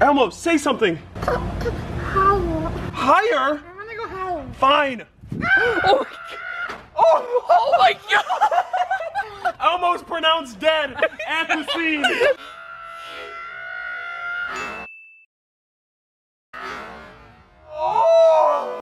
Elmo, say something. Howl. Higher? I wanna go howl. Fine. Oh, Oh, oh my god! Oh Elmo's pronounced dead at the scene.